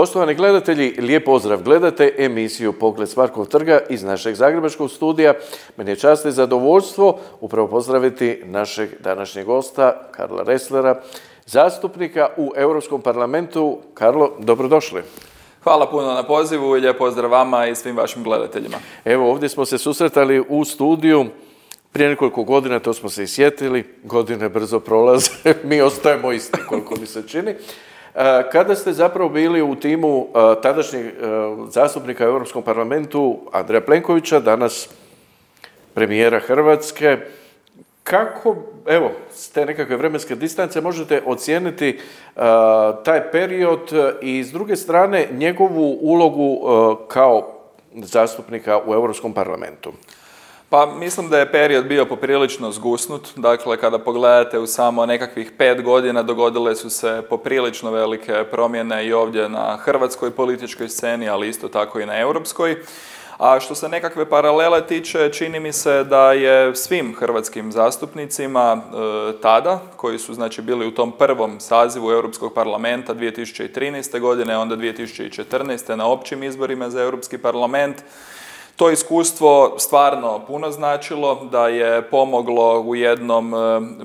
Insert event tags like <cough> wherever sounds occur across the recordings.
Poštovani gledatelji, lijep pozdrav. Gledate emisiju Pogled s Markov trga iz našeg zagrebačkog studija. Meni je čast i zadovoljstvo upravo pozdraviti našeg današnjeg gosta, Karla Reslera, zastupnika u Europskom parlamentu. Karlo, dobrodošli. Hvala puno na pozivu i lijep pozdrav vama i svim vašim gledateljima. Evo, ovdje smo se susretali u studiju prije nekoliko godina, to smo se i sjetili, godine brzo prolaze, <laughs> mi ostajemo isti koliko mi se čini. E, kada ste zapravo bili u timu e, tadašnjeg e, zastupnika u Europskom parlamentu Andreja Plenkovića, danas premijera Hrvatske, kako, evo, s te nekakve vremenske distance možete ocijeniti taj period i s druge strane njegovu ulogu kao zastupnika u Europskom parlamentu? Pa mislim da je period bio poprilično zgusnut. Dakle, kada pogledate u samo nekakvih pet godina dogodile su se poprilično velike promjene i ovdje na hrvatskoj političkoj sceni, ali isto tako i na europskoj. A što se nekakve paralele tiče, čini mi se da je svim hrvatskim zastupnicima e, tada, koji su znači bili u tom prvom sazivu Europskog parlamenta 2013. godine, onda 2014. na općim izborima za Europski parlament, to iskustvo stvarno puno značilo, da je pomoglo u jednom e,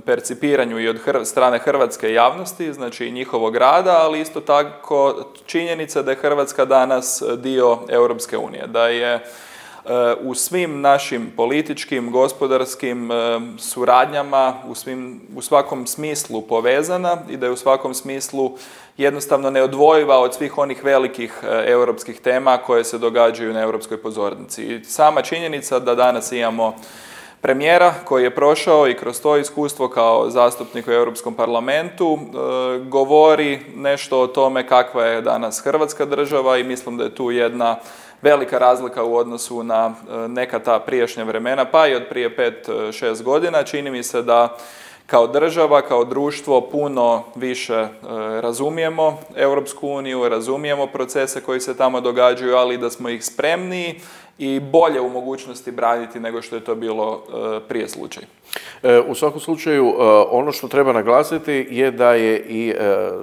percipiranju i od strane hrvatske javnosti, znači njihovog rada, ali isto tako činjenica da je Hrvatska danas dio Europske unije, da je u svim našim političkim, gospodarskim e, suradnjama, u, svim, u svakom smislu povezana i da je u svakom smislu jednostavno neodvojiva od svih onih velikih e, europskih tema koje se događaju na europskoj pozornici. I sama činjenica da danas imamo premijera koji je prošao i kroz to iskustvo kao zastupnik u Europskom parlamentu e, govori nešto o tome kakva je danas Hrvatska država i mislim da je tu jedna velika razlika u odnosu na e, neka ta prijašnja vremena, pa i od prije 5-6 godina. Čini mi se da kao država, kao društvo puno više e, razumijemo Europsku uniju, razumijemo procese koji se tamo događaju, ali da smo ih spremniji i bolje u mogućnosti braniti nego što je to bilo e, prije slučaj. E, u svakom slučaju, ono što treba naglasiti je da je i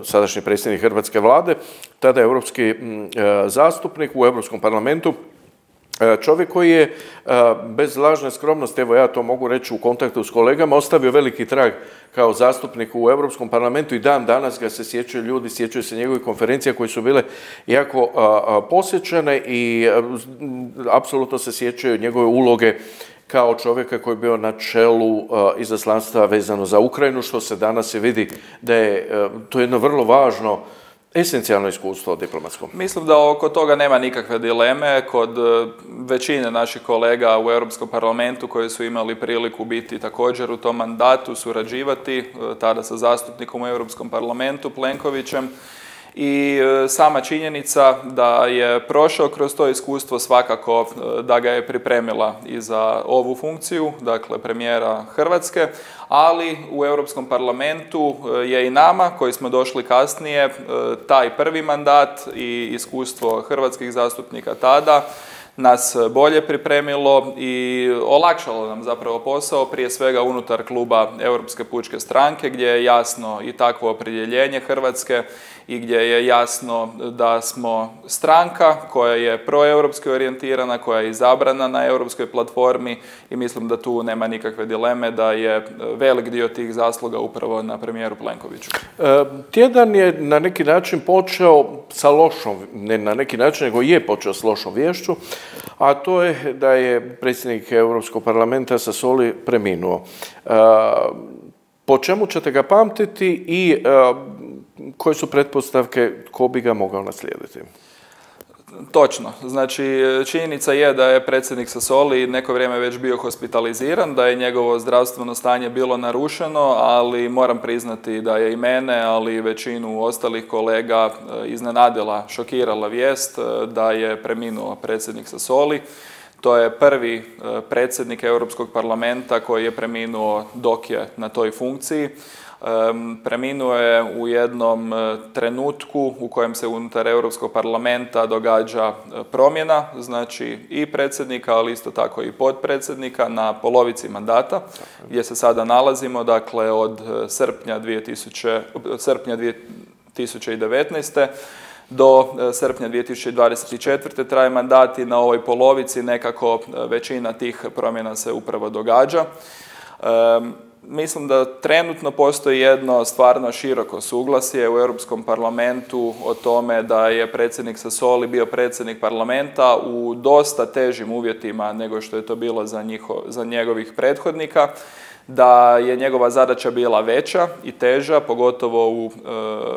sadašnji predsjednik Hrvatske vlade, tada europski zastupnik u Europskom parlamentu, E, čovjek koji je e, bez lažne skromnosti, evo ja to mogu reći u kontaktu s kolegama, ostavio veliki trag kao zastupnik u Europskom parlamentu i dan danas ga se sjećaju ljudi, sjećaju se njegove konferencije koje su bile jako posjećene i e, apsolutno se sjećaju njegove uloge kao čovjeka koji je bio na čelu izaslanstva vezano za Ukrajinu, što se danas vidi da je to jedno vrlo važno esencijalno iskustvo diplomatsko? Mislim da oko toga nema nikakve dileme. Kod e, većine naših kolega u Europskom parlamentu koji su imali priliku biti također u tom mandatu, surađivati, e, tada sa zastupnikom u Europskom parlamentu Plenkovićem, i e, sama činjenica da je prošao kroz to iskustvo svakako e, da ga je pripremila i za ovu funkciju, dakle premijera Hrvatske, ali u Europskom parlamentu e, je i nama koji smo došli kasnije taj prvi mandat i iskustvo hrvatskih zastupnika tada nas bolje pripremilo i olakšalo nam zapravo posao, prije svega unutar kluba Europske pučke stranke gdje je jasno i takvo opredjeljenje Hrvatske i gdje je jasno da smo stranka koja je proeuropski orijentirana, koja je izabrana na europskoj platformi i mislim da tu nema nikakve dileme da je velik dio tih zasluga upravo na premijeru Plenkoviću. E, tjedan je na neki način počeo sa lošom, ne na neki način, nego je počeo s lošom vješću, a to je da je predsjednik Europskog parlamenta Soli preminuo. E, po čemu ćete ga pamtiti i e, koje su pretpostavke ko bi ga mogao naslijediti? Točno. Znači, činjenica je da je predsjednik Sasoli neko vrijeme već bio hospitaliziran, da je njegovo zdravstveno stanje bilo narušeno, ali moram priznati da je i mene, ali i većinu ostalih kolega e, iznenadila, šokirala vijest e, da je preminuo predsjednik Sasoli. To je prvi e, predsjednik Europskog parlamenta koji je preminuo dok je na toj funkciji. Preminuo je u jednom e, trenutku u kojem se unutar Europskog parlamenta događa e, promjena, znači i predsjednika, ali isto tako i potpredsjednika na polovici mandata, gdje se sada nalazimo, dakle od srpnja, 2000, od srpnja 2019 do srpnja 2024. traje mandat i na ovoj polovici nekako većina tih promjena se upravo događa. Mislim da trenutno postoji jedno stvarno široko suglasje u Europskom parlamentu o tome da je predsjednik Sassoli bio predsjednik parlamenta u dosta težim uvjetima nego što je to bilo za, za njegovih prethodnika, da je njegova zadaća bila veća i teža, pogotovo u e,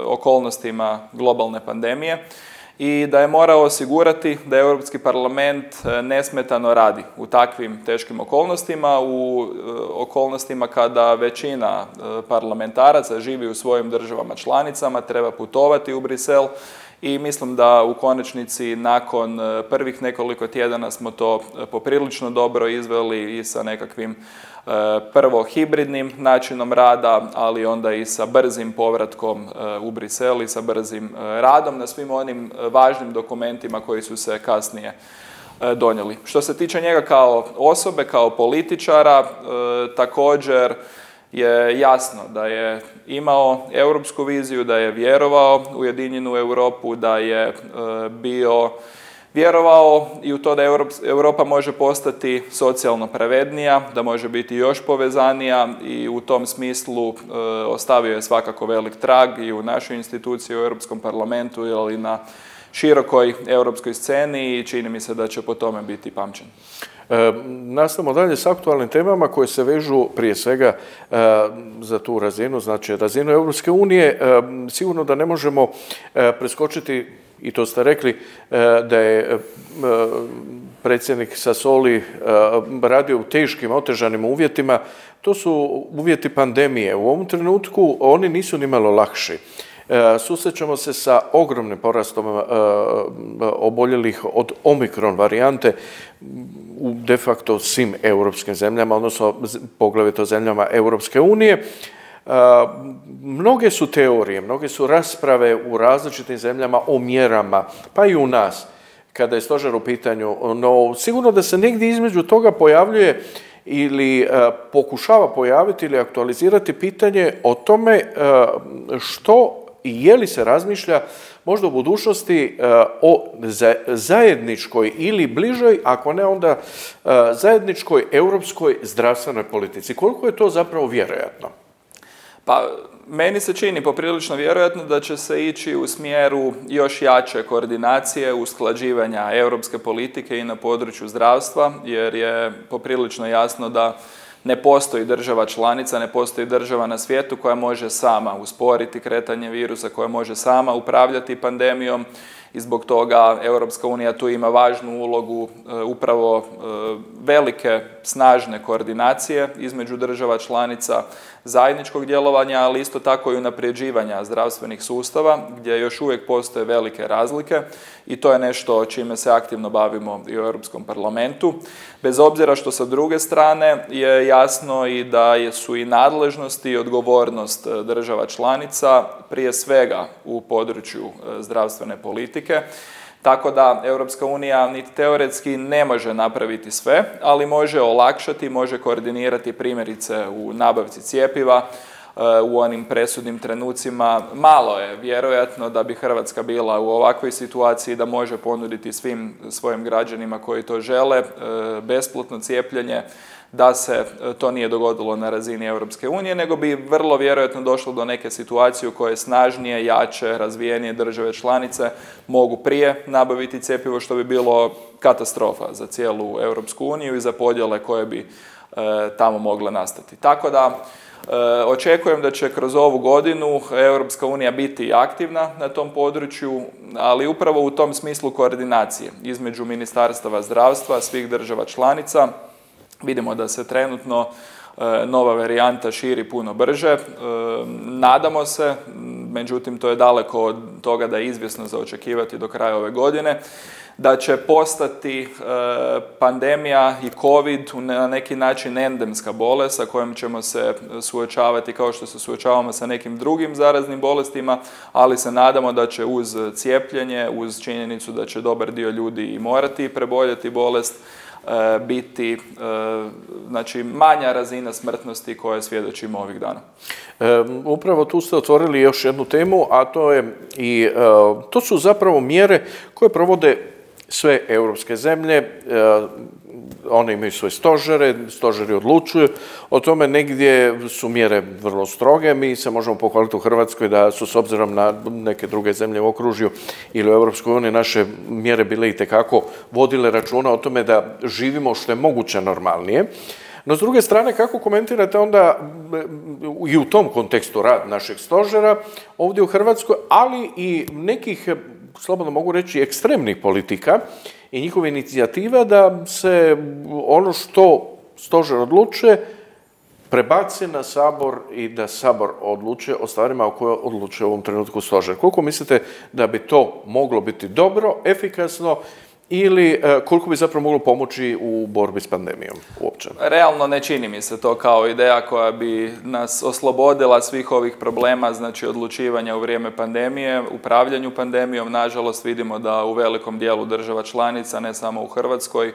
okolnostima globalne pandemije i da je morao osigurati da Europski parlament e, nesmetano radi u takvim teškim okolnostima, u e, okolnostima kada većina e, parlamentaraca živi u svojim državama članicama, treba putovati u Brisel i mislim da u konačnici nakon prvih nekoliko tjedana smo to poprilično dobro izveli i sa nekakvim prvo hibridnim načinom rada, ali onda i sa brzim povratkom e, u Brisel i sa brzim e, radom na svim onim e, važnim dokumentima koji su se kasnije donijeli. Što se tiče njega kao osobe, kao političara, također je jasno da je imao europsku viziju, da je vjerovao u Ujedinjenu Europu, da je bio vjerovao i u to da Europa može postati socijalno pravednija, da može biti još povezanija i u tom smislu e, ostavio je svakako velik trag i u našoj instituciji, u Europskom parlamentu, ali na širokoj europskoj sceni i čini mi se da će po tome biti pamćen. E, nastavimo dalje s aktualnim temama koje se vežu prije svega e, za tu razinu, znači razinu Europske unije. E, sigurno da ne možemo e, preskočiti i to ste rekli da je predsjednik Sassoli e, radio u teškim, otežanim uvjetima. To su uvjeti pandemije. U ovom trenutku oni nisu nimalo lakši. Susrećemo se sa ogromnim porastom oboljelih od omikron varijante u de facto svim europskim zemljama, odnosno poglavito zemljama Europske unije. Mnoge su teorije, mnoge su rasprave u različitim zemljama o mjerama, pa i u nas, kada je stožer u pitanju. No, sigurno da se negdje između toga pojavljuje ili pokušava pojaviti ili aktualizirati pitanje o tome što i je li se razmišlja možda u budućnosti o zajedničkoj ili bližoj, ako ne onda zajedničkoj europskoj zdravstvenoj politici. Koliko je to zapravo vjerojatno? Pa, meni se čini poprilično vjerojatno da će se ići u smjeru još jače koordinacije, usklađivanja europske politike i na području zdravstva, jer je poprilično jasno da ne postoji država članica, ne postoji država na svijetu koja može sama usporiti kretanje virusa, koja može sama upravljati pandemijom i zbog toga Europska unija tu ima važnu ulogu e, upravo e, velike, snažne koordinacije između država članica, zajedničkog djelovanja, ali isto tako i unapređivanja zdravstvenih sustava gdje još uvijek postoje velike razlike i to je nešto čime se aktivno bavimo i u Europskom parlamentu. Bez obzira što sa druge strane je jasno i da su i nadležnosti i odgovornost e, država članica prije svega u području zdravstvene politike tako da Europska unija niti teoretski ne može napraviti sve, ali može olakšati, može koordinirati primjerice u nabavci cijepiva, e, u onim presudnim trenucima. Malo je vjerojatno da bi Hrvatska bila u ovakvoj situaciji da može ponuditi svim svojim građanima koji to žele e, besplatno cijepljenje da se e, to nije dogodilo na razini Europske unije, nego bi vrlo vjerojatno došlo do neke situacije u kojoj snažnije, jače, razvijenije države članice mogu prije nabaviti cjepivo, što bi bilo katastrofa za cijelu Europsku uniju i za podjele koje bi e, tamo mogle nastati. Tako da, e, očekujem da će kroz ovu godinu Europska unija biti aktivna na tom području, ali upravo u tom smislu koordinacije između ministarstava zdravstva, svih država članica, Vidimo da se trenutno e, nova varijanta širi puno brže. E, nadamo se, međutim to je daleko od toga da je izvjesno za očekivati do kraja ove godine, da će postati e, pandemija i COVID na neki način endemska bolest sa kojom ćemo se suočavati kao što se suočavamo sa nekim drugim zaraznim bolestima, ali se nadamo da će uz cijepljenje, uz činjenicu da će dobar dio ljudi i morati preboljeti bolest, biti znači manja razina smrtnosti koje svjedočimo ovih dana. upravo tu ste otvorili još jednu temu, a to je i to su zapravo mjere koje provode sve europske zemlje, e, one imaju svoje stožere, stožeri odlučuju. O tome negdje su mjere vrlo stroge. Mi se možemo pohvaliti u Hrvatskoj da su s obzirom na neke druge zemlje u okružju ili u Europskoj uniji naše mjere bile i tekako vodile računa o tome da živimo što je moguće normalnije. No, s druge strane, kako komentirate onda i u tom kontekstu rad našeg stožera ovdje u Hrvatskoj, ali i nekih slobodno mogu reći, ekstremnih politika i njihove inicijativa da se ono što stožer odlučuje prebaci na sabor i da sabor odlučuje o stvarima o kojoj odlučuje u ovom trenutku stožer. Koliko mislite da bi to moglo biti dobro, efikasno ili e, koliko bi zapravo moglo pomoći u borbi s pandemijom uopće? Realno ne čini mi se to kao ideja koja bi nas oslobodila svih ovih problema, znači odlučivanja u vrijeme pandemije, upravljanju pandemijom. Nažalost vidimo da u velikom dijelu država članica, ne samo u Hrvatskoj,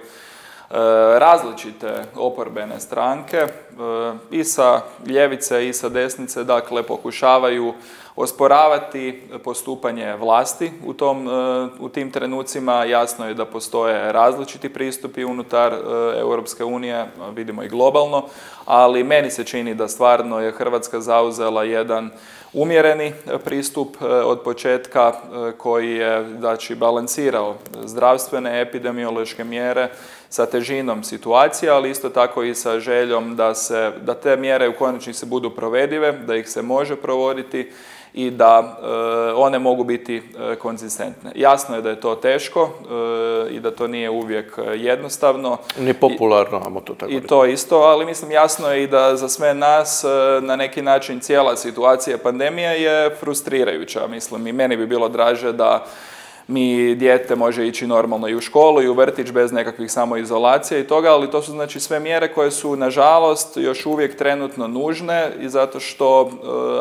različite oporbene stranke e, i sa ljevice i sa desnice, dakle pokušavaju osporavati postupanje vlasti u, tom, e, u tim trenucima. Jasno je da postoje različiti pristupi unutar e, Europske unije, vidimo i globalno, ali meni se čini da stvarno je Hrvatska zauzela jedan umjereni pristup od početka koji je znači, balansirao zdravstvene epidemiološke mjere sa težinom situacije, ali isto tako i sa željom da, se, da te mjere u konačnici budu provedive, da ih se može provoditi i da e, one mogu biti e, konzistentne. Jasno je da je to teško e, i da to nije uvijek jednostavno. Ni popularno, amo to tako I to isto, ali mislim jasno je i da za sve nas na neki način cijela situacija pandemije je frustrirajuća. Mislim i meni bi bilo draže da mi dijete može ići normalno i u školu i u vrtić bez nekakvih samoizolacija i toga, ali to su znači sve mjere koje su nažalost još uvijek trenutno nužne i zato što e,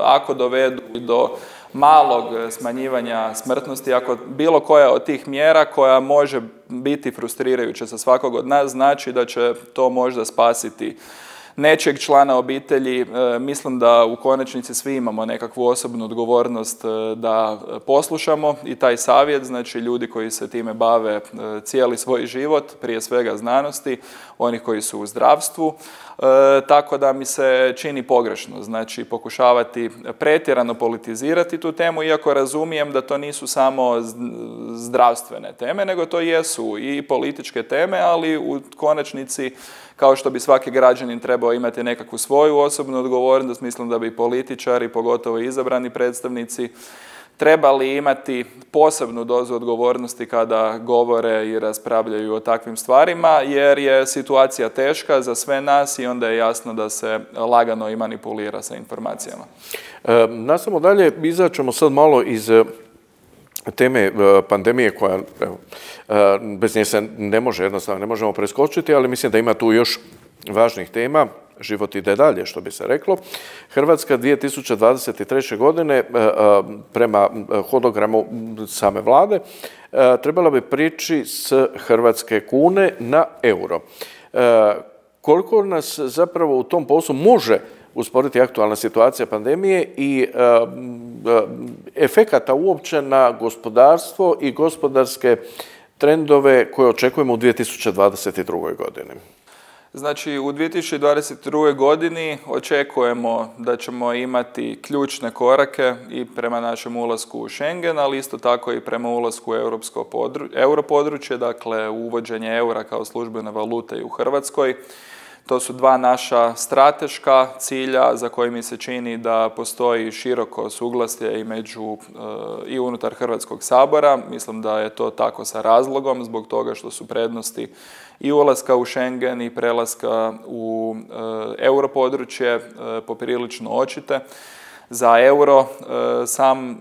ako dovedu do malog smanjivanja smrtnosti, ako bilo koja od tih mjera koja može biti frustrirajuća za svakog od nas, znači da će to možda spasiti nečeg člana obitelji. E, mislim da u konačnici svi imamo nekakvu osobnu odgovornost e, da poslušamo i taj savjet, znači ljudi koji se time bave e, cijeli svoj život, prije svega znanosti, onih koji su u zdravstvu, tako da mi se čini pogrešno, znači pokušavati pretjerano politizirati tu temu, iako razumijem da to nisu samo zdravstvene teme, nego to jesu i političke teme, ali u konačnici kao što bi svaki građanin trebao imati nekakvu svoju osobnu odgovornost, mislim da bi političari, pogotovo izabrani predstavnici, trebali imati posebnu dozu odgovornosti kada govore i raspravljaju o takvim stvarima, jer je situacija teška za sve nas i onda je jasno da se lagano i manipulira sa informacijama. E, nastavno dalje, izaćemo sad malo iz teme e, pandemije koja, e, bez nje se ne može, jednostavno ne možemo preskočiti, ali mislim da ima tu još važnih tema. Život ide dalje, što bi se reklo. Hrvatska 2023. godine, e, prema hodogramu same vlade, trebala bi prići s hrvatske kune na euro. Koliko nas zapravo u tom poslu može usporiti aktualna situacija pandemije i e, e, efekata uopće na gospodarstvo i gospodarske trendove koje očekujemo u 2022. godini. Znači, u 2022. godini očekujemo da ćemo imati ključne korake i prema našem ulasku u Schengen, ali isto tako i prema ulasku u europodručje, dakle uvođenje eura kao službene valute i u Hrvatskoj. To su dva naša strateška cilja za koje mi se čini da postoji široko suglasje i među e, i unutar Hrvatskog sabora. Mislim da je to tako sa razlogom zbog toga što su prednosti i ulaska u Schengen i prelaska u e, europodručje e, poprilično očite za euro. E, sam e,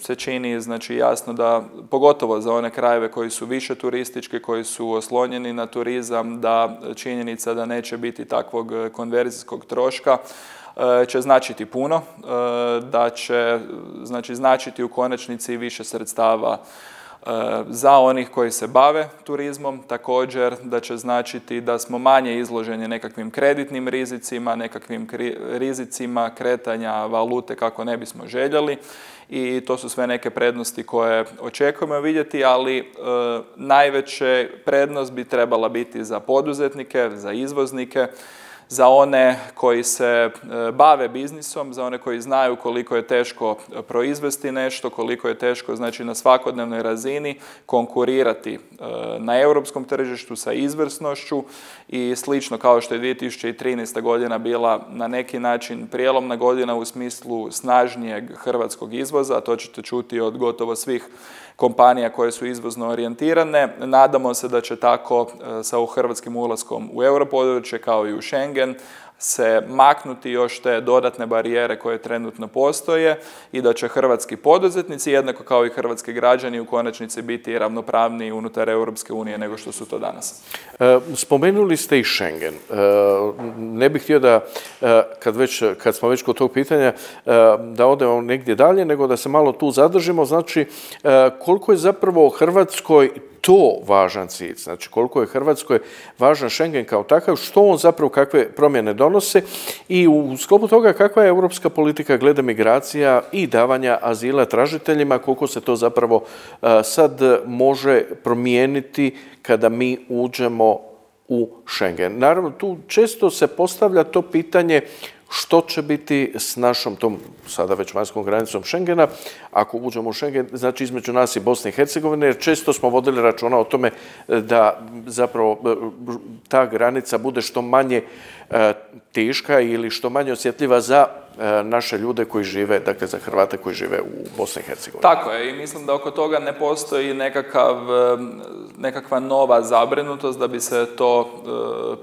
se čini znači jasno da pogotovo za one krajeve koji su više turistički, koji su oslonjeni na turizam, da činjenica da neće biti takvog konverzijskog troška e, će značiti puno, da će znači značiti u konačnici više sredstava za onih koji se bave turizmom, također da će značiti da smo manje izloženi nekakvim kreditnim rizicima, nekakvim rizicima kretanja valute kako ne bismo željeli. I to su sve neke prednosti koje očekujemo vidjeti, ali e, najveća prednost bi trebala biti za poduzetnike, za izvoznike, za one koji se e, bave biznisom, za one koji znaju koliko je teško proizvesti nešto, koliko je teško znači na svakodnevnoj razini konkurirati e, na europskom tržištu sa izvrsnošću i slično kao što je 2013. godina bila na neki način prijelomna godina u smislu snažnijeg hrvatskog izvoza, to ćete čuti od gotovo svih kompanija koje su izvozno orijentirane. Nadamo se da će tako e, sa hrvatskim ulaskom u europodručje kao i u Schengen se maknuti još te dodatne barijere koje trenutno postoje i da će hrvatski poduzetnici, jednako kao i hrvatski građani, u konačnici biti ravnopravniji unutar Europske unije nego što su to danas. E, spomenuli ste i Schengen. E, ne bih htio da, e, kad, već, kad smo već kod tog pitanja, da odemo negdje dalje, nego da se malo tu zadržimo. Znači, koliko je zapravo Hrvatskoj to važan cilj. Znači koliko je Hrvatskoj važan Schengen kao takav, što on zapravo kakve promjene donose i u sklopu toga kakva je europska politika glede migracija i davanja azila tražiteljima, koliko se to zapravo sad može promijeniti kada mi uđemo u Schengen. Naravno, tu često se postavlja to pitanje što će biti s našom tom sada već vanjskom granicom Schengena ako uđemo u Schengen, znači između nas i Bosne i Hercegovine, jer često smo vodili računa o tome e, da zapravo e, ta granica bude što manje e, teška ili što manje osjetljiva za naše ljude koji žive, dakle za Hrvate koji žive u Bosni i Hercegovini. Tako je i mislim da oko toga ne postoji nekakav, nekakva nova zabrinutost da bi se to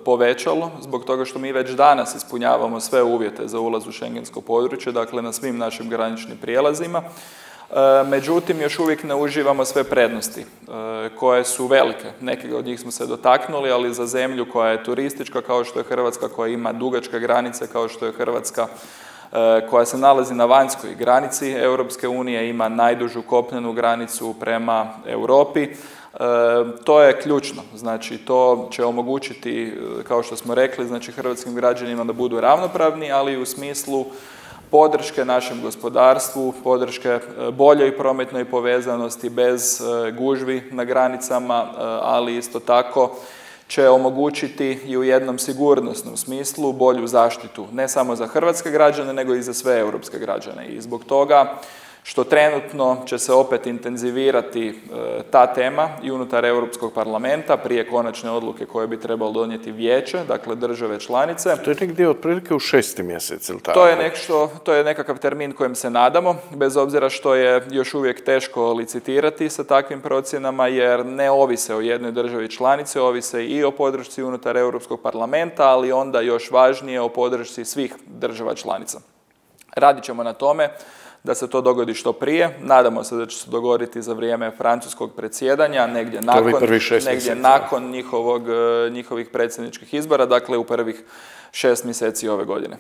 povećalo, zbog toga što mi već danas ispunjavamo sve uvjete za ulaz u šengensko područje, dakle na svim našim graničnim prijelazima. E, međutim, još uvijek ne uživamo sve prednosti e, koje su velike. Neke od njih smo se dotaknuli, ali za zemlju koja je turistička kao što je Hrvatska, koja ima dugačke granice kao što je Hrvatska, e, koja se nalazi na vanjskoj granici Europske unije, ima najdužu kopnenu granicu prema Europi. To je ključno, znači to će omogućiti, kao što smo rekli, znači hrvatskim građanima da budu ravnopravni, ali u smislu podrške našem gospodarstvu, podrške e, boljoj prometnoj povezanosti bez e, gužvi na granicama, e, ali isto tako će omogućiti i u jednom sigurnosnom smislu bolju zaštitu ne samo za hrvatske građane, nego i za sve europske građane. I zbog toga što trenutno će se opet intenzivirati e, ta tema i unutar Europskog parlamenta prije konačne odluke koje bi trebalo donijeti vijeće, dakle države članice. To je negdje otprilike u šesti mjesec, ili tako? To je, nešto, to je nekakav termin kojem se nadamo, bez obzira što je još uvijek teško licitirati sa takvim procjenama, jer ne ovise o jednoj državi članice, ovise i o podršci unutar Europskog parlamenta, ali onda još važnije o podršci svih država članica. Radit ćemo na tome da se to dogodi što prije. Nadamo se da će se dogoditi za vrijeme francuskog predsjedanja, negdje nakon, negdje nakon njihovog, e, njihovih predsjedničkih izbora, dakle u prvih šest mjeseci ove godine.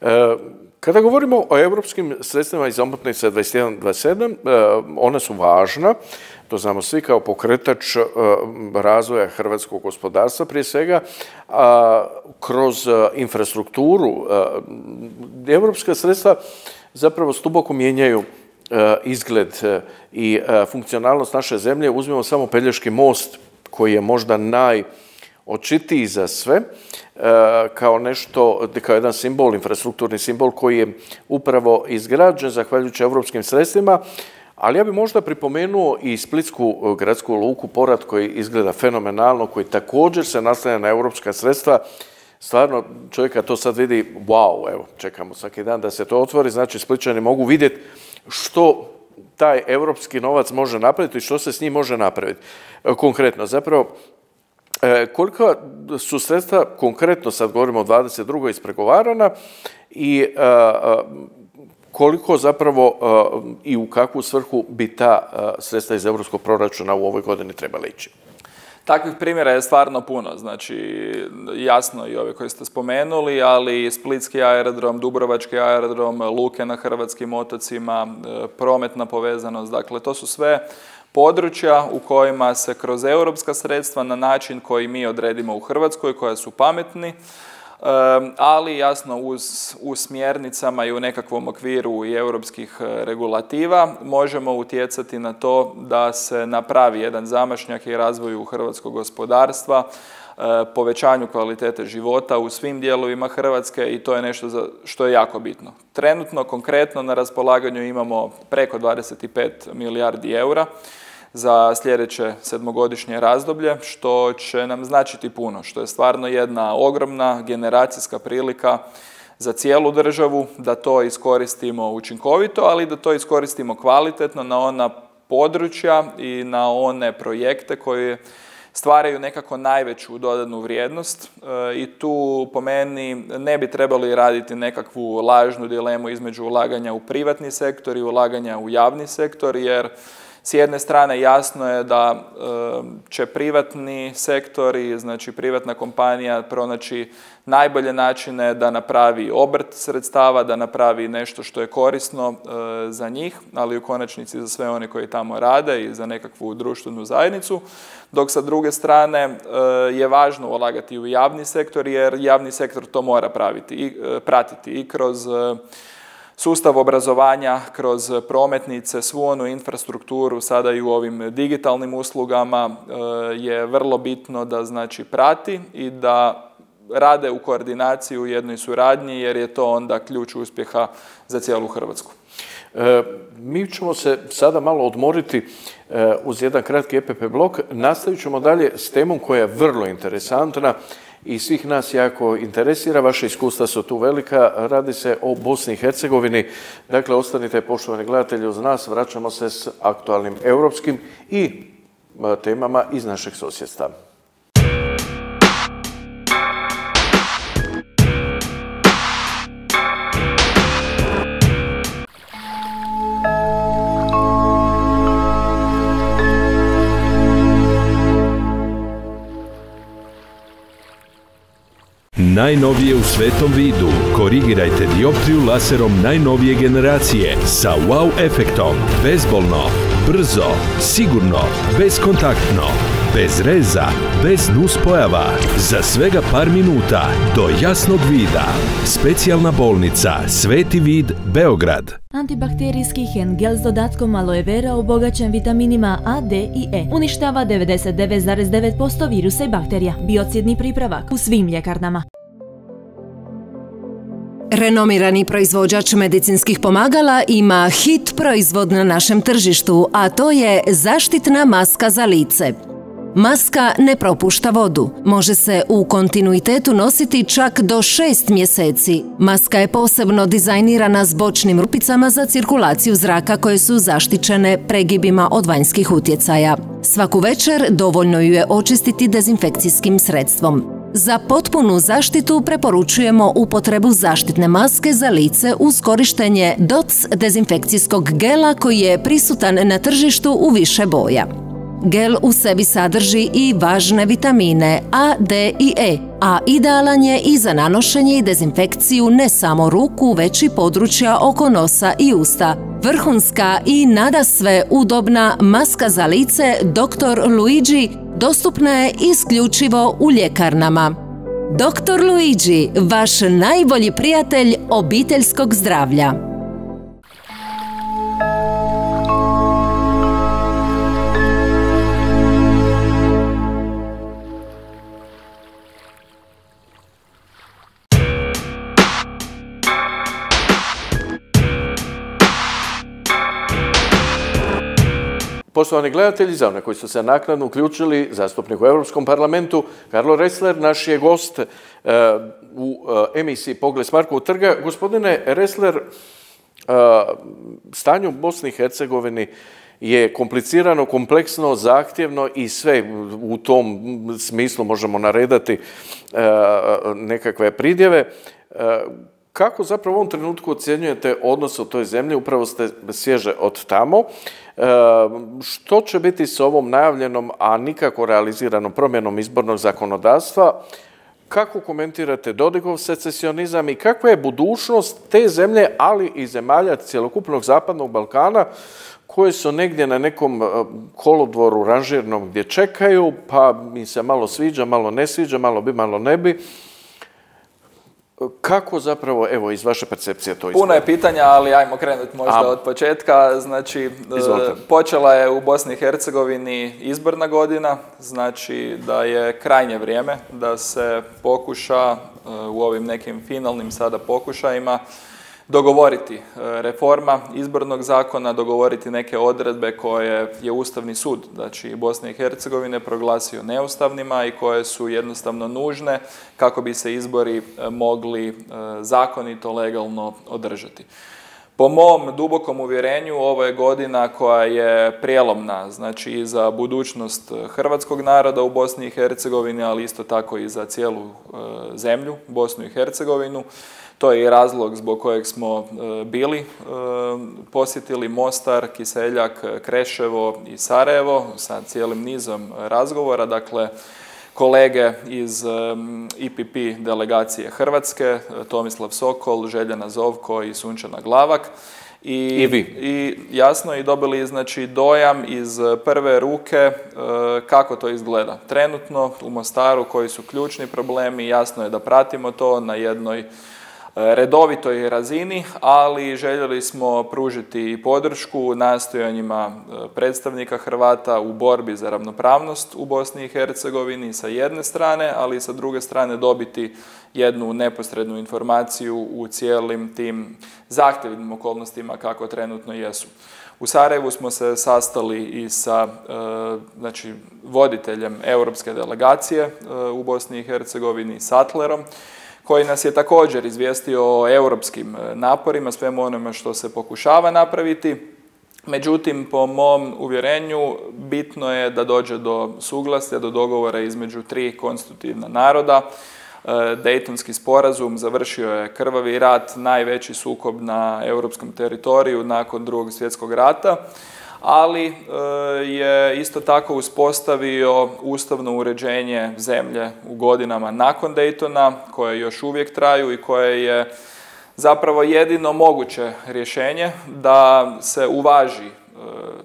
E, kada govorimo o europskim sredstvima iz omotnice 21-27, e, one su važna, to znamo svi kao pokretač razvoja hrvatskog gospodarstva prije svega, a kroz infrastrukturu europska sredstva zapravo stuboko mijenjaju e, izgled e, i e, funkcionalnost naše zemlje. Uzmimo samo Pelješki most koji je možda najočitiji za sve, kao nešto, kao jedan simbol, infrastrukturni simbol koji je upravo izgrađen zahvaljujući europskim sredstvima, ali ja bi možda pripomenuo i Splitsku gradsku luku Porat koji izgleda fenomenalno, koji također se naslanja na europska sredstva stvarno čovjeka to sad vidi, wow, evo, čekamo svaki dan da se to otvori, znači Spličani mogu vidjeti što taj europski novac može napraviti i što se s njim može napraviti. E, konkretno, zapravo, e, koliko su sredstva, konkretno sad govorimo o 22. ispregovarana i e, koliko zapravo i u kakvu svrhu bi ta sredstva iz europskog proračuna u ovoj godini trebala ići? Takvih primjera je stvarno puno, znači jasno i ove koje ste spomenuli, ali Splitski aerodrom, Dubrovački aerodrom, luke na hrvatskim otocima, e, prometna povezanost, dakle to su sve područja u kojima se kroz europska sredstva na način koji mi odredimo u Hrvatskoj, koja su pametni, ali jasno uz, u smjernicama i u nekakvom okviru i europskih e, regulativa možemo utjecati na to da se napravi jedan zamašnjak i razvoju hrvatskog gospodarstva, e, povećanju kvalitete života u svim dijelovima Hrvatske i to je nešto za, što je jako bitno. Trenutno, konkretno na raspolaganju imamo preko 25 milijardi eura za sljedeće sedmogodišnje razdoblje, što će nam značiti puno, što je stvarno jedna ogromna generacijska prilika za cijelu državu, da to iskoristimo učinkovito, ali da to iskoristimo kvalitetno na ona područja i na one projekte koje stvaraju nekako najveću dodanu vrijednost. E, i tu po meni ne bi trebali raditi nekakvu lažnu dilemu između ulaganja u privatni sektor i ulaganja u javni sektor, jer s jedne strane jasno je da će privatni sektor i znači privatna kompanija pronaći najbolje načine da napravi obrt sredstava, da napravi nešto što je korisno e, za njih, ali u konačnici za sve one koji tamo rade i za nekakvu društvenu zajednicu. Dok sa druge strane e, je važno ulagati u javni sektor jer javni sektor to mora praviti i e, pratiti i kroz sustav obrazovanja kroz prometnice, svu onu infrastrukturu, sada i u ovim digitalnim uslugama e, je vrlo bitno da znači prati i da rade u koordinaciji u jednoj suradnji jer je to onda ključ uspjeha za cijelu Hrvatsku. E, mi ćemo se sada malo odmoriti e, uz jedan kratki EPP blok. Nastavit ćemo dalje s temom koja je vrlo interesantna i svih nas jako interesira. Vaše iskustva su tu velika. Radi se o Bosni i Hercegovini. Dakle, ostanite poštovani gledatelji uz nas. Vraćamo se s aktualnim europskim i temama iz našeg susjedstva. Najnovije u svetom vidu. Korigirajte dioptriju laserom najnovije generacije sa wow efektom. Bezbolno, brzo, sigurno, bezkontaktno, bez reza, bez nuspojava. Za svega par minuta do jasnog vida. Specijalna bolnica Sveti vid Beograd. Antibakterijski gel s dodatkom aloe vera obogaćen vitaminima A, D i E. Uništava 99,9% virusa i bakterija. Biocidni pripravak u svim ljekarnama. Renomirani proizvođač medicinskih pomagala ima hit proizvod na našem tržištu, a to je zaštitna maska za lice. Maska ne propušta vodu. Može se u kontinuitetu nositi čak do šest mjeseci. Maska je posebno dizajnirana s bočnim rupicama za cirkulaciju zraka koje su zaštićene pregibima od vanjskih utjecaja. Svaku večer dovoljno ju je očistiti dezinfekcijskim sredstvom. Za potpunu zaštitu preporučujemo upotrebu zaštitne maske za lice uz korištenje DOC dezinfekcijskog gela koji je prisutan na tržištu u više boja. Gel u sebi sadrži i važne vitamine A, D i E, a idealan je i za nanošenje i dezinfekciju ne samo ruku, već i područja oko nosa i usta. Vrhunska i nada sve udobna maska za lice Dr. Luigi dostupna je isključivo u ljekarnama. Dr. Luigi, vaš najbolji prijatelj obiteljskog zdravlja. Poštovani gledatelji, za one koji su se naknadno uključili, zastupnik u Europskom parlamentu, Karlo Ressler, naš je gost e, u e, emisiji Pogled s Markovog trga. Gospodine Ressler, e, stanje u Bosni i Hercegovini je komplicirano, kompleksno, zahtjevno i sve u tom smislu možemo naredati nekakve pridjeve. Kako zapravo u ovom trenutku ocjenjujete odnos u toj zemlji? Upravo ste svježe od tamo. E, što će biti s ovom najavljenom, a nikako realiziranom promjenom izbornog zakonodavstva? Kako komentirate Dodigov secesionizam i kakva je budućnost te zemlje, ali i zemalja cjelokupnog zapadnog Balkana koji su negdje na nekom kolodvoru ranžirnom gdje čekaju, pa mi se malo sviđa, malo ne sviđa, malo bi, malo ne bi. Kako zapravo, evo, iz vaše percepcije to izgleda? Puno je pitanja, ali ajmo krenuti možda od početka. Znači, Izvolite. počela je u Bosni i Hercegovini izborna godina, znači da je krajnje vrijeme da se pokuša u ovim nekim finalnim sada pokušajima dogovoriti e, reforma izbornog zakona, dogovoriti neke odredbe koje je Ustavni sud, znači Bosne i Hercegovine, proglasio neustavnima i koje su jednostavno nužne kako bi se izbori e, mogli e, zakonito, legalno održati. Po mom dubokom uvjerenju ovo je godina koja je prijelomna, znači i za budućnost hrvatskog naroda u Bosni i Hercegovini, ali isto tako i za cijelu zemlju, Bosnu i Hercegovinu. To je i razlog zbog kojeg smo e, bili e, posjetili Mostar, Kiseljak, Kreševo i Sarajevo sa cijelim nizom razgovora. Dakle, kolege iz e, IPP delegacije Hrvatske, Tomislav Sokol, Željana Zovko i Sunčana Glavak. I, I vi. I jasno i dobili znači dojam iz prve ruke kako to izgleda. Trenutno u Mostaru koji su ključni problemi, jasno je da pratimo to na jednoj redovitoj razini, ali željeli smo pružiti i podršku nastojanjima e, predstavnika Hrvata u borbi za ravnopravnost u Bosni i Hercegovini sa jedne strane, ali sa druge strane dobiti jednu neposrednu informaciju u cijelim tim zahtjevnim okolnostima kako trenutno jesu. U Sarajevu smo se sastali i sa e, znači, voditeljem europske delegacije e, u Bosni i Hercegovini, Satlerom, koji nas je također izvijestio o europskim e, naporima, svemu onome što se pokušava napraviti. Međutim, po mom uvjerenju, bitno je da dođe do suglasja, do dogovora između tri konstitutivna naroda. E, Dejtonski sporazum završio je krvavi rat, najveći sukob na europskom teritoriju nakon drugog svjetskog rata ali e, je isto tako uspostavio ustavno uređenje zemlje u godinama nakon Daytona, koje još uvijek traju i koje je zapravo jedino moguće rješenje da se uvaži e,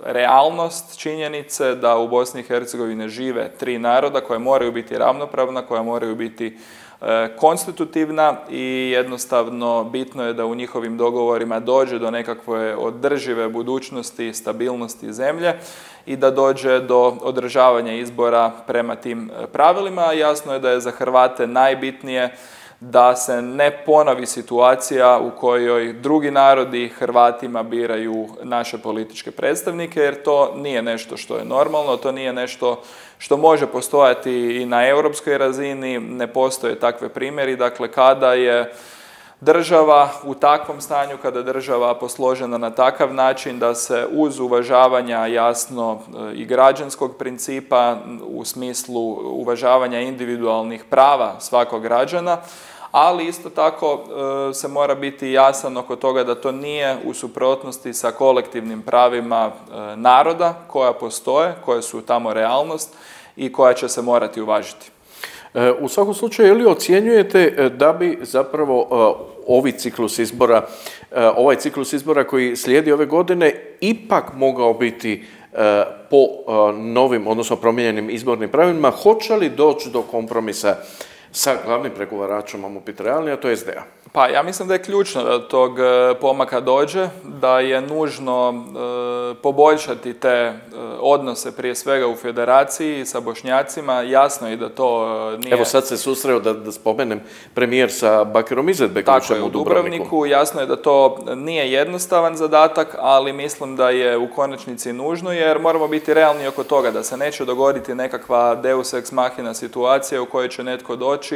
realnost činjenice da u Bosni i Hercegovini žive tri naroda koja moraju biti ravnopravna, koja moraju biti konstitutivna i jednostavno bitno je da u njihovim dogovorima dođe do nekakve održive budućnosti, stabilnosti zemlje i da dođe do održavanja izbora prema tim e, pravilima. Jasno je da je za Hrvate najbitnije da se ne ponovi situacija u kojoj drugi narodi Hrvatima biraju naše političke predstavnike, jer to nije nešto što je normalno, to nije nešto što može postojati i na europskoj razini, ne postoje takve primjeri, dakle kada je država u takvom stanju, kada država posložena na takav način da se uz uvažavanja jasno e, i građanskog principa u smislu uvažavanja individualnih prava svakog građana, ali isto tako e, se mora biti jasan oko toga da to nije u suprotnosti sa kolektivnim pravima e, naroda koja postoje, koje su tamo realnost i koja će se morati uvažiti. E, u svakom slučaju, li ocjenjujete da bi zapravo ovi ciklus izbora, ovaj ciklus izbora koji slijedi ove godine ipak mogao biti po novim, odnosno promijenjenim izbornim pravilima, hoće li doći do kompromisa sa glavnim pregovaračom opet realni, a to je SDA. Pa ja mislim da je ključno da tog e, pomaka dođe, da je nužno e, poboljšati te e, odnose prije svega u federaciji sa bošnjacima. Jasno je da to nije... Evo sad se susreo da, da spomenem premijer sa Bakirom Izetbekovićem u Dubrovniku. Jasno je da to nije jednostavan zadatak, ali mislim da je u konačnici nužno jer moramo biti realni oko toga da se neće dogoditi nekakva deus ex machina situacija u kojoj će netko doći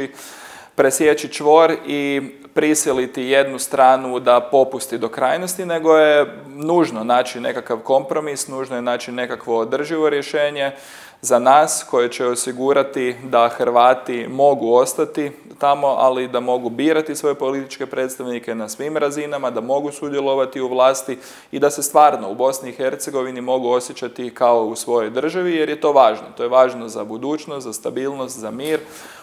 presjeći čvor i prisiliti jednu stranu da popusti do krajnosti, nego je nužno naći nekakav kompromis, nužno je naći nekakvo održivo rješenje za nas koje će osigurati da Hrvati mogu ostati tamo, ali da mogu birati svoje političke predstavnike na svim razinama, da mogu sudjelovati u vlasti i da se stvarno u Bosni i Hercegovini mogu osjećati kao u svojoj državi jer je to važno. To je važno za budućnost, za stabilnost, za mir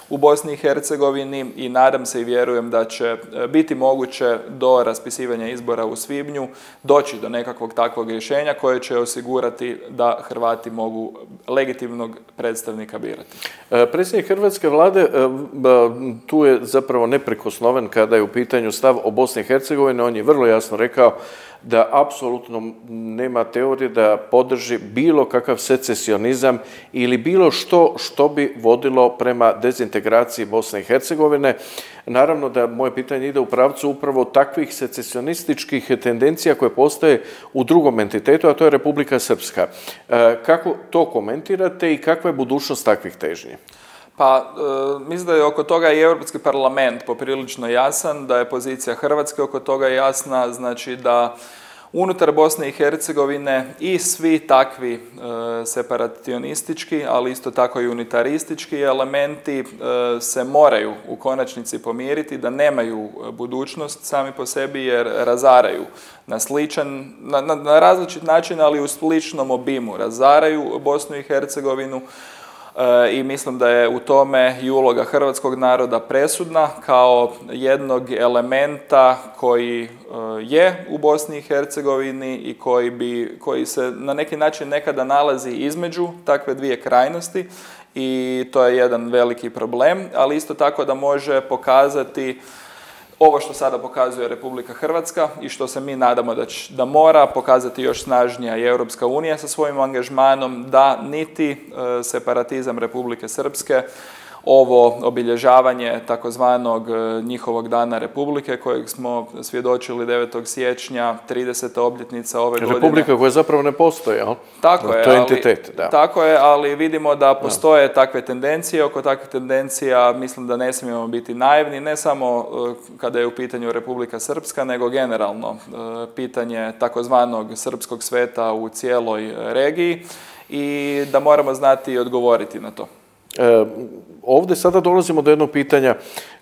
u Bosni i Hercegovini i nadam se i vjerujem da će biti moguće do raspisivanja izbora u svibnju doći do nekakvog takvog rješenja koje će osigurati da Hrvati mogu legitimnog predstavnika birati. Predsjednik Hrvatske vlade tu je zapravo neprikosnoven kada je u pitanju stav o Bosni i Hercegovini. On je vrlo jasno rekao da apsolutno nema teorije da podrži bilo kakav secesionizam ili bilo što što bi vodilo prema dezintegraciji Bosne i Hercegovine. Naravno da moje pitanje ide u pravcu upravo takvih secesionističkih tendencija koje postoje u drugom entitetu, a to je Republika Srpska. E, kako to komentirate i kakva je budućnost takvih težnji? Pa, e, mislim da je oko toga i Europski parlament poprilično jasan, da je pozicija Hrvatske oko toga jasna, znači da unutar Bosne i Hercegovine i svi takvi e, separationistički, ali isto tako i unitaristički elementi e, se moraju u konačnici pomiriti, da nemaju budućnost sami po sebi jer razaraju na sličan, na, na, na različit način, ali u sličnom obimu. Razaraju Bosnu i Hercegovinu, i mislim da je u tome i uloga hrvatskog naroda presudna kao jednog elementa koji e, je u Bosni i Hercegovini i koji, bi, koji se na neki način nekada nalazi između takve dvije krajnosti i to je jedan veliki problem, ali isto tako da može pokazati ovo što sada pokazuje Republika Hrvatska i što se mi nadamo da, će, da mora pokazati još snažnija i Europska unija sa svojim angažmanom da niti e, separatizam Republike Srpske ovo obilježavanje takozvanog e, njihovog dana Republike kojeg smo svjedočili 9. siječnja, 30. obljetnica ove godine. Republika koja zapravo ne postoji, jel? Tako je. To je entitet, da. Tako je, ali vidimo da postoje takve tendencije. Oko takvih tendencija mislim da ne smijemo biti naivni, ne samo e, kada je u pitanju Republika Srpska, nego generalno e, pitanje takozvanog srpskog sveta u cijeloj regiji i da moramo znati i odgovoriti na to. E, ovdje sada dolazimo do jednog pitanja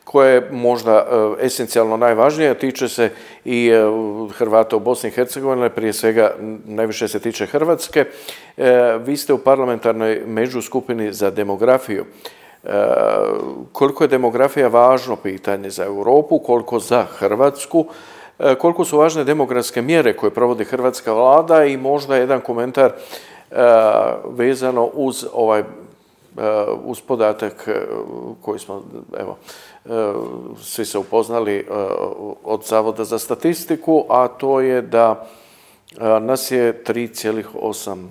koje je možda e, esencijalno najvažnije, a tiče se i e, Hrvata u Bosni i Hercegovini, prije svega najviše se tiče Hrvatske. Vi ste u parlamentarnoj međuskupini za demografiju. Koliko je demografija važno pitanje za Europu, koliko za Hrvatsku, koliko su važne demografske mjere koje provodi hrvatska vlada i možda jedan komentar vezano uz ovaj uz podatak uh, koji smo, evo, uh, svi se upoznali od Zavoda za statistiku, a to je da nas je 3,8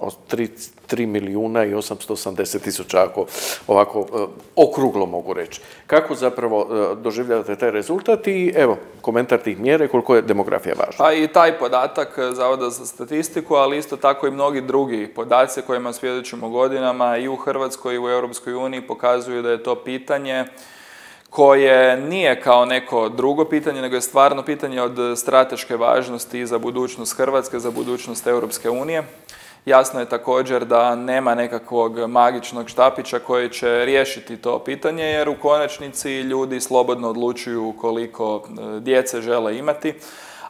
3, milijuna i 880 tisuća, ako ovako e, okruglo mogu reći. Kako zapravo e, doživljavate taj rezultat i evo, komentar tih mjere, koliko je demografija važna? Pa i taj podatak e, Zavoda za statistiku, ali isto tako i mnogi drugi podaci kojima svjedočimo godinama i u Hrvatskoj i u Europskoj uniji pokazuju da je to pitanje koje nije kao neko drugo pitanje, nego je stvarno pitanje od strateške važnosti za budućnost Hrvatske, za budućnost Europske unije. Jasno je također da nema nekakvog magičnog štapića koji će riješiti to pitanje jer u konačnici ljudi slobodno odlučuju koliko e, djece žele imati,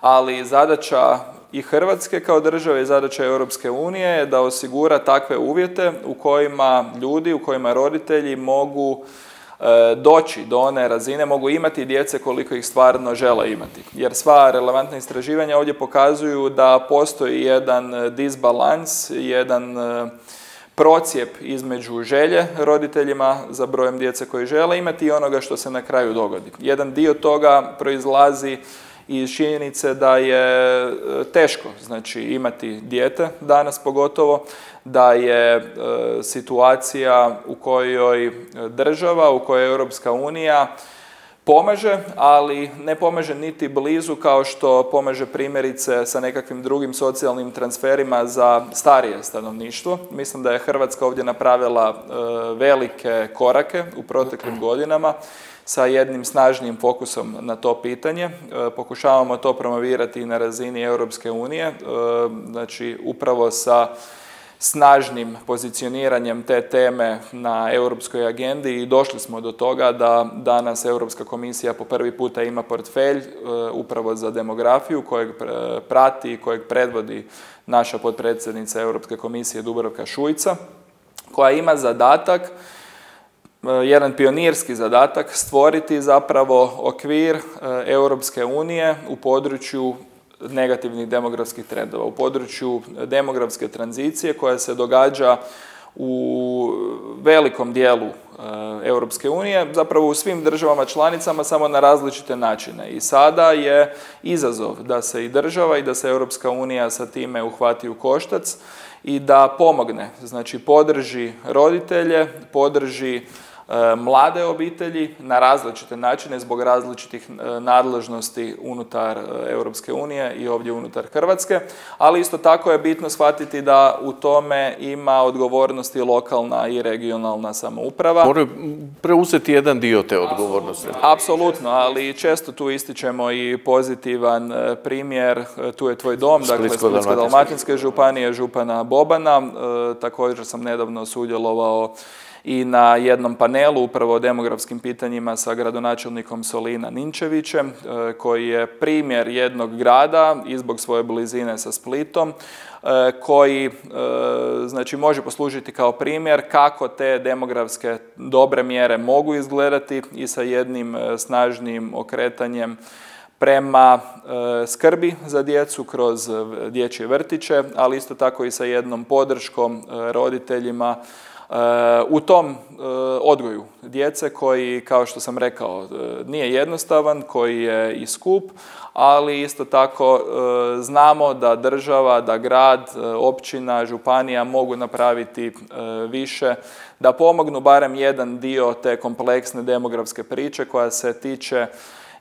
ali zadaća i Hrvatske kao države i zadaća Europske unije je da osigura takve uvjete u kojima ljudi, u kojima roditelji mogu doći do one razine, mogu imati djece koliko ih stvarno žele imati. Jer sva relevantna istraživanja ovdje pokazuju da postoji jedan disbalans, jedan e, procijep između želje roditeljima za brojem djece koji žele imati i onoga što se na kraju dogodi. Jedan dio toga proizlazi iz činjenice da je e, teško znači imati dijete danas pogotovo da je e, situacija u kojoj država, u kojoj Europska unija pomaže, ali ne pomaže niti blizu kao što pomaže primjerice sa nekakvim drugim socijalnim transferima za starije stanovništvo. Mislim da je Hrvatska ovdje napravila e, velike korake u proteklim godinama sa jednim snažnijim fokusom na to pitanje. E, pokušavamo to promovirati na razini Europske unije, znači upravo sa snažnim pozicioniranjem te teme na europskoj agendi i došli smo do toga da danas Europska komisija po prvi puta ima portfelj e, upravo za demografiju kojeg prati i kojeg predvodi naša potpredsjednica Europske komisije Dubrovka Šujca koja ima zadatak jedan pionirski zadatak stvoriti zapravo okvir Europske unije u području negativnih demografskih trendova, u području demografske tranzicije koja se događa u velikom dijelu Europske unije, zapravo u svim državama članicama samo na različite načine. I sada je izazov da se i država i da se Europska unija sa time uhvati u koštac i da pomogne, znači podrži roditelje, podrži mlade obitelji na različite načine zbog različitih e, nadležnosti unutar e, Europske unije i ovdje unutar Hrvatske, ali isto tako je bitno shvatiti da u tome ima odgovornosti lokalna i regionalna samouprava. Moraju preuzeti jedan dio te odgovornosti. Apsolutno, ali često tu ističemo i pozitivan primjer, tu je tvoj dom, dakle Splitsko-Dalmatinske županije, župana Bobana, također sam nedavno sudjelovao i na jednom panelu upravo o demografskim pitanjima sa gradonačelnikom Solina Ninčevićem, e, koji je primjer jednog grada i zbog svoje blizine sa Splitom, e, koji e, znači, može poslužiti kao primjer kako te demografske dobre mjere mogu izgledati i sa jednim snažnim okretanjem prema skrbi za djecu kroz dječje vrtiće, ali isto tako i sa jednom podrškom roditeljima u tom e, odgoju djece koji, kao što sam rekao, e, nije jednostavan, koji je i skup, ali isto tako e, znamo da država, da grad, općina, županija mogu napraviti više, da pomognu barem jedan dio te kompleksne demografske priče koja se tiče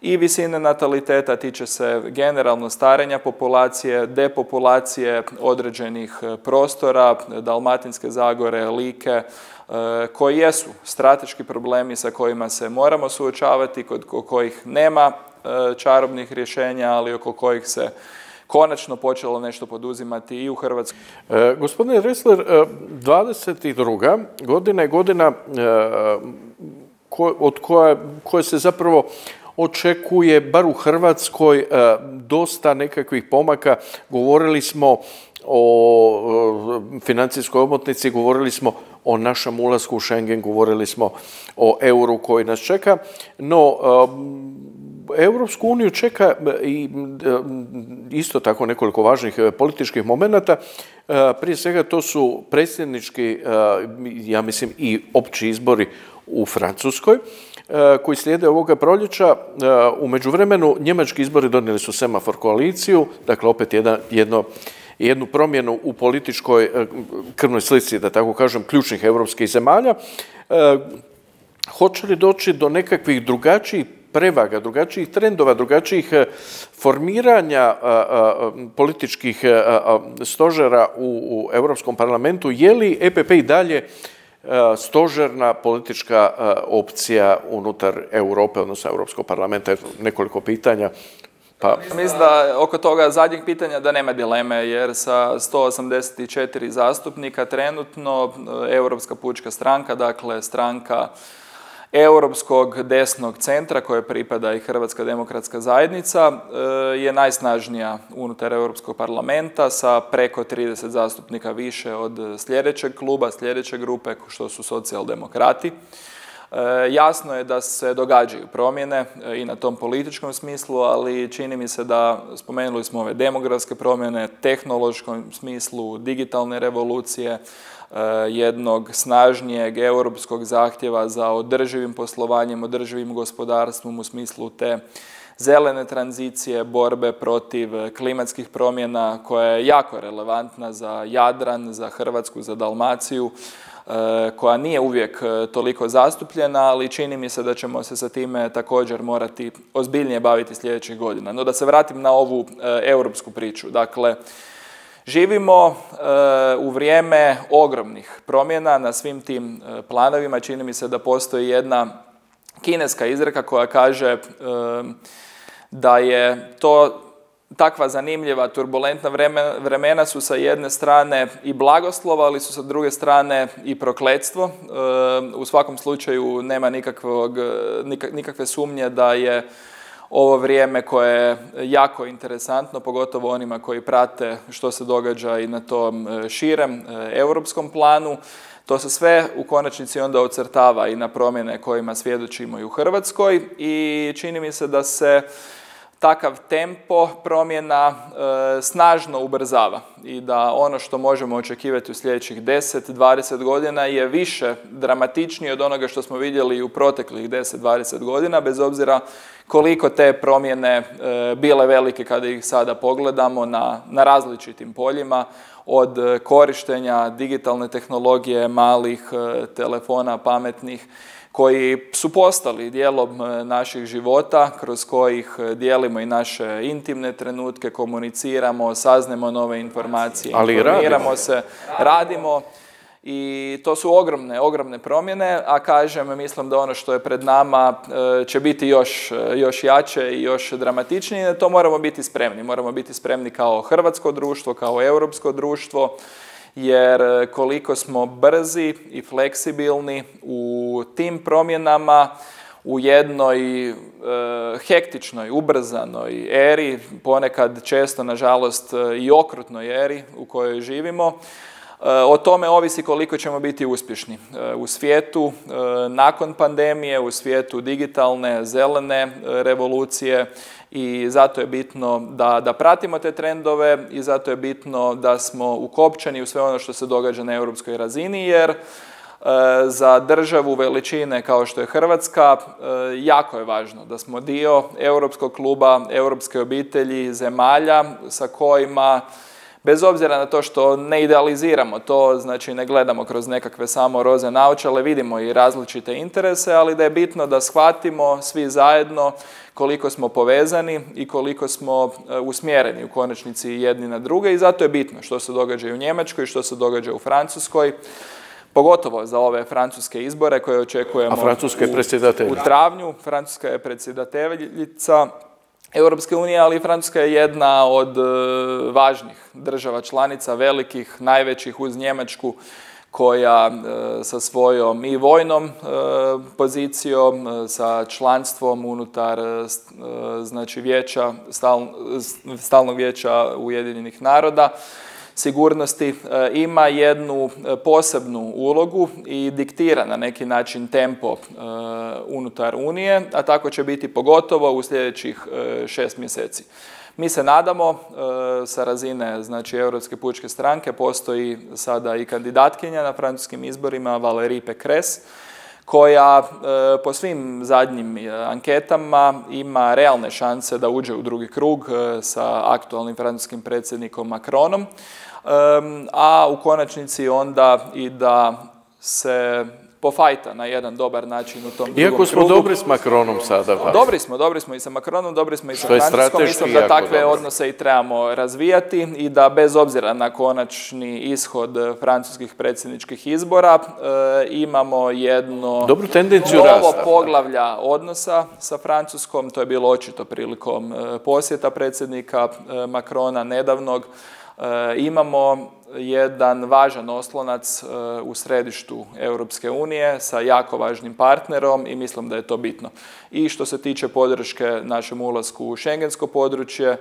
i visine nataliteta, tiče se generalno starenja populacije, depopulacije određenih e, prostora, Dalmatinske zagore, Like, e, koji jesu strateški problemi sa kojima se moramo suočavati, kod kojih nema e, čarobnih rješenja, ali oko kojih se konačno počelo nešto poduzimati i u Hrvatskoj. gospodine Ressler, 22. godina je godina od koje, koje se zapravo očekuje, bar u Hrvatskoj, e, dosta nekakvih pomaka. Govorili smo o financijskoj omotnici, govorili smo o našem ulasku u Schengen, govorili smo o euru koji nas čeka, no e, Europsku uniju čeka i e, isto tako nekoliko važnih političkih momenata. Prije svega to su predsjednički, ja mislim i opći izbori u Francuskoj. E, koji slijede ovoga proljeća. E, u međuvremenu njemački izbori donijeli su semafor koaliciju, dakle opet jedan, jedno, jednu promjenu u političkoj e, krvnoj slici, da tako kažem, ključnih europskih zemalja. Hoće li doći do nekakvih drugačijih prevaga, drugačijih trendova, drugačijih formiranja političkih stožera u, u Europskom parlamentu? Je li EPP i dalje stožerna politička e, opcija unutar Europe, odnosno Europskog parlamenta. Nekoliko pitanja. Pa... Mislim da oko toga zadnjeg pitanja da nema dileme, jer sa 184 zastupnika trenutno e, Europska pučka stranka, dakle stranka europskog desnog centra koje pripada i Hrvatska demokratska zajednica e, je najsnažnija unutar Europskog parlamenta sa preko 30 zastupnika više od sljedećeg kluba, sljedeće grupe što su socijaldemokrati. E, jasno je da se događaju promjene e, i na tom političkom smislu, ali čini mi se da spomenuli smo ove demografske promjene, tehnološkom smislu, digitalne revolucije, jednog snažnijeg europskog zahtjeva za održivim poslovanjem, održivim gospodarstvom u smislu te zelene tranzicije, borbe protiv klimatskih promjena koja je jako relevantna za Jadran, za Hrvatsku, za Dalmaciju, e, koja nije uvijek e, toliko zastupljena, ali čini mi se da ćemo se sa time također morati ozbiljnije baviti sljedećih godina. No da se vratim na ovu europsku priču. Dakle, Živimo e, u vrijeme ogromnih promjena na svim tim e, planovima. Čini mi se da postoji jedna kineska izreka koja kaže e, da je to takva zanimljiva, turbulentna vremena su sa jedne strane i blagoslova, ali su sa druge strane i prokletstvo. U svakom slučaju nema nikakve sumnje da je ovo vrijeme koje je jako interesantno, pogotovo onima koji prate što se događa i na tom e, širem e, europskom planu. To se sve u konačnici onda ocrtava i na promjene kojima svjedočimo i u Hrvatskoj i čini mi se da se takav tempo promjena e, snažno ubrzava i da ono što možemo očekivati u sljedećih 10-20 godina je više dramatičnije od onoga što smo vidjeli u proteklih 10-20 godina, bez obzira koliko te promjene e, bile velike kada ih sada pogledamo na, na različitim poljima, od korištenja digitalne tehnologije, malih e, telefona, pametnih, koji su postali dijelom e, naših života, kroz kojih e, dijelimo i naše intimne trenutke, komuniciramo, saznemo nove informacije, Ali informiramo se, radimo. I to su ogromne, ogromne promjene, a kažem, mislim da ono što je pred nama e, će biti još, još jače i još dramatičnije, to moramo biti spremni. Moramo biti spremni kao hrvatsko društvo, kao europsko društvo, jer e, koliko smo brzi i fleksibilni u tim promjenama, u jednoj e, hektičnoj, ubrzanoj eri, ponekad često, nažalost, e, i okrutnoj eri u kojoj živimo, o tome ovisi koliko ćemo biti uspješni u svijetu nakon pandemije, u svijetu digitalne, zelene revolucije i zato je bitno da, da pratimo te trendove i zato je bitno da smo ukopčani u sve ono što se događa na europskoj razini jer e, za državu veličine kao što je Hrvatska e, jako je važno da smo dio europskog kluba, europske obitelji, zemalja sa kojima bez obzira na to što ne idealiziramo to, znači ne gledamo kroz nekakve samo roze naočale, vidimo i različite interese, ali da je bitno da shvatimo svi zajedno koliko smo povezani i koliko smo e, usmjereni u konačnici jedni na druge i zato je bitno što se događa i u Njemačkoj, što se događa u Francuskoj, pogotovo za ove francuske izbore koje očekujemo A Francuska je u, u travnju. Francuska je predsjedateljica Europske unije, ali Francuska je jedna od e, važnih država članica, velikih, najvećih uz Njemačku, koja e, sa svojom i vojnom e, pozicijom, sa članstvom unutar znači vijeća, stalnog vijeća Ujedinjenih naroda, sigurnosti e, ima jednu e, posebnu ulogu i diktira na neki način tempo e, unutar Unije, a tako će biti pogotovo u sljedećih šest mjeseci. Mi se nadamo sa razine znači Europske pučke stranke postoji sada i kandidatkinja na francuskim izborima Valérie Pécresse koja po svim zadnjim anketama ima realne šanse da uđe u drugi krug sa aktualnim francuskim predsjednikom Macronom a u konačnici onda i da se pofajta na jedan dobar način u tom Iako smo dobri s Macronom sada. Pa. Dobri smo, dobri smo i sa Macronom, dobri smo i sa Francuskom. Mislim da takve odnose i trebamo razvijati i da bez obzira na konačni ishod francuskih predsjedničkih izbora e, imamo jedno Dobru tendenciju novo poglavlja odnosa sa Francuskom. To je bilo očito prilikom e, posjeta predsjednika e, Macrona nedavnog imamo jedan važan oslonac e, u središtu Europske unije sa jako važnim partnerom i mislim da je to bitno. I što se tiče podrške našem ulasku u šengensko područje, e,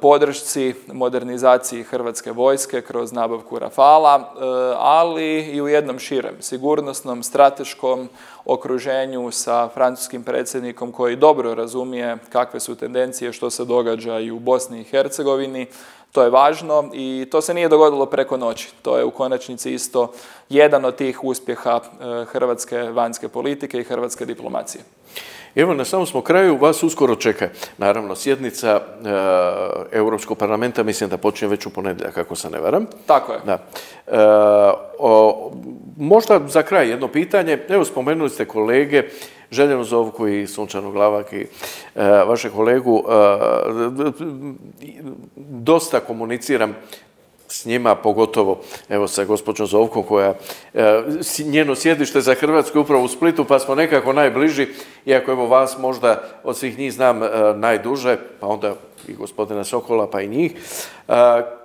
podršci modernizaciji Hrvatske vojske kroz nabavku Rafala, ali i u jednom širem sigurnosnom, strateškom okruženju sa francuskim predsjednikom koji dobro razumije kakve su tendencije što se događa i u Bosni i Hercegovini, to je važno i to se nije dogodilo preko noći. To je u konačnici isto jedan od tih uspjeha e, hrvatske vanjske politike i hrvatske diplomacije. Evo, na samom smo kraju, vas uskoro čeka, naravno, sjednica e, Europskog parlamenta, mislim da počinje već u ponedjeljak, ako se ne varam. Tako je. Da. E, možda za kraj jedno pitanje, evo spomenuli ste kolege, Željenu Zovku i Sunčanu Glavak i e, vaše kolegu. dosta komuniciram s njima, pogotovo evo sa gospođom Zovkom koja e, njeno sjedište za Hrvatsku upravo u Splitu, pa smo nekako najbliži, iako evo vas možda od svih njih znam e, najduže, pa onda i gospodina Sokola, pa i njih. E,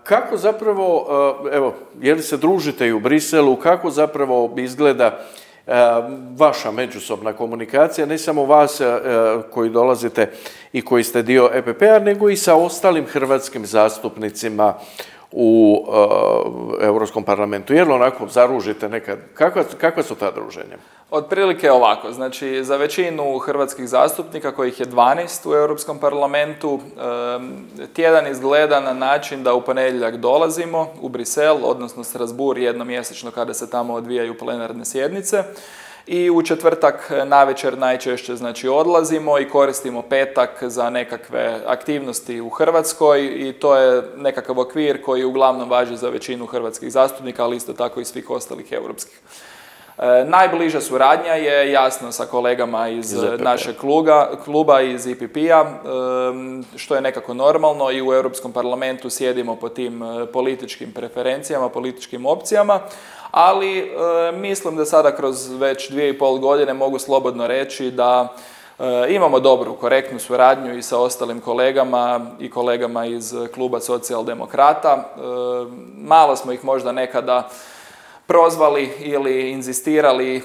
kako zapravo, evo, je li se družite i u Briselu, kako zapravo izgleda vaša međusobna komunikacija, ne samo vas koji dolazite i koji ste dio EPP-a, nego i sa ostalim hrvatskim zastupnicima u uh, Europskom parlamentu? Jel onako zaružite nekad? Kakva, kakva su ta druženja? Otprilike ovako, znači za većinu hrvatskih zastupnika, kojih je 12 u Europskom parlamentu, tjedan izgleda na način da u ponedjeljak dolazimo u Brisel, odnosno Strasbourg jednomjesečno kada se tamo odvijaju plenarne sjednice i u četvrtak navečer najčešće znači odlazimo i koristimo petak za nekakve aktivnosti u Hrvatskoj i to je nekakav okvir koji uglavnom važi za većinu hrvatskih zastupnika, ali isto tako i svih ostalih europskih. E, najbliža suradnja je jasno sa kolegama iz, iz našeg kluga, kluba iz IPP-a, e, što je nekako normalno i u Europskom parlamentu sjedimo po tim e, političkim preferencijama, političkim opcijama, ali mislim da sada kroz već dvije i pol godine mogu slobodno reći da imamo dobru, korektnu suradnju i sa ostalim kolegama i kolegama iz kluba socijaldemokrata. Malo smo ih možda nekada prozvali ili inzistirali e,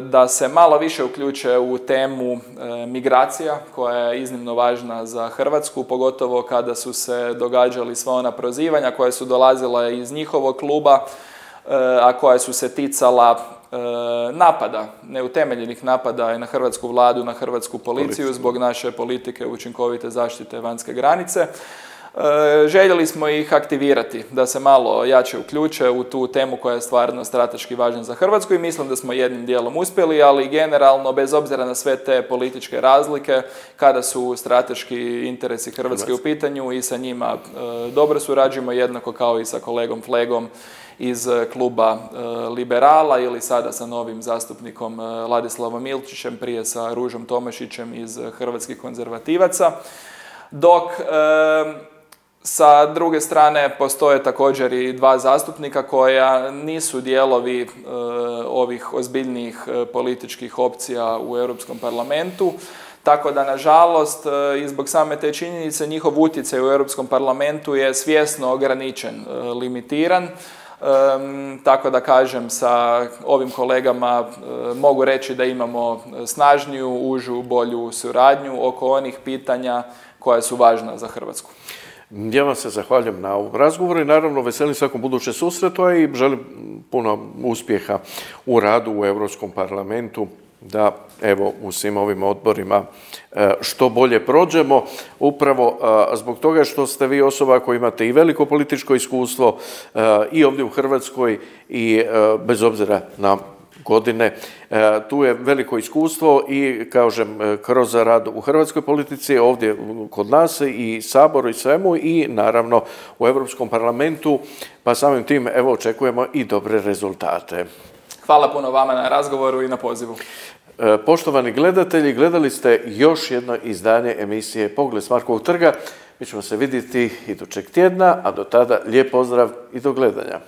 da se malo više uključe u temu e, migracija koja je iznimno važna za Hrvatsku, pogotovo kada su se događali sva ona prozivanja koja su dolazila iz njihovog kluba, e, a koja su se ticala napada, neutemeljenih napada na hrvatsku vladu, na hrvatsku policiju zbog naše politike učinkovite zaštite vanjske granice. E, željeli smo ih aktivirati, da se malo jače uključe u tu temu koja je stvarno strateški važna za Hrvatsku i mislim da smo jednim dijelom uspjeli, ali generalno, bez obzira na sve te političke razlike, kada su strateški interesi Hrvatske u pitanju i sa njima e, dobro surađujemo, jednako kao i sa kolegom Flegom iz kluba e, Liberala ili sada sa novim zastupnikom Ladislavom Milčićem, prije sa Ružom Tomašićem iz Hrvatskih konzervativaca. Dok sa druge strane postoje također i dva zastupnika koja nisu dijelovi e, ovih ozbiljnijih e, političkih opcija u Europskom parlamentu. Tako da, nažalost, e, i zbog same te činjenice, njihov utjecaj u Europskom parlamentu je svjesno ograničen, limitiran. Tako da kažem, sa ovim kolegama mogu reći da imamo snažniju, užu, bolju suradnju oko onih pitanja koja su važna za Hrvatsku. Ja vam se zahvaljujem na ovom razgovoru i naravno veselim svakom budućem susretu, i želim puno uspjeha u radu u Europskom parlamentu da evo u svim ovim odborima e, što bolje prođemo upravo e, zbog toga što ste vi osoba koja imate i veliko političko iskustvo e, i ovdje u Hrvatskoj i bez obzira na godine. Tu je veliko iskustvo i, kažem, kroz rad u hrvatskoj politici, ovdje kod nas i Saboru i svemu i naravno u Europskom parlamentu, pa samim tim evo očekujemo i dobre rezultate. Hvala puno vama na razgovoru i na pozivu. E, poštovani gledatelji, gledali ste još jedno izdanje emisije Pogled s Markovog trga. Mi ćemo se vidjeti idućeg tjedna, a do tada lijep pozdrav i do gledanja.